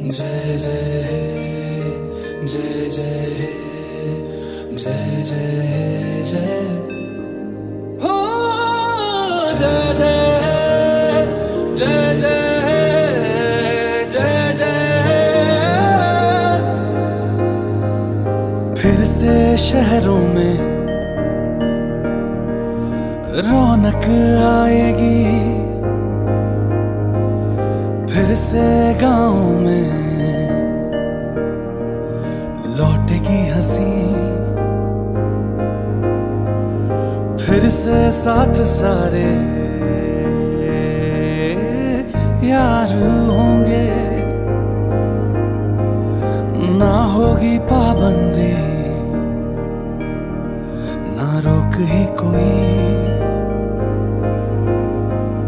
जय जय जय जय जय जय जय हो जय जय जय जय जय जय फिर से शहरों में रौनक आएगी। से गाँव में लौटेगी हँसी। फिर से साथ सारे यार होंगे। ना होगी पाबंदी, ना रोक ही कोई।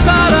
passará.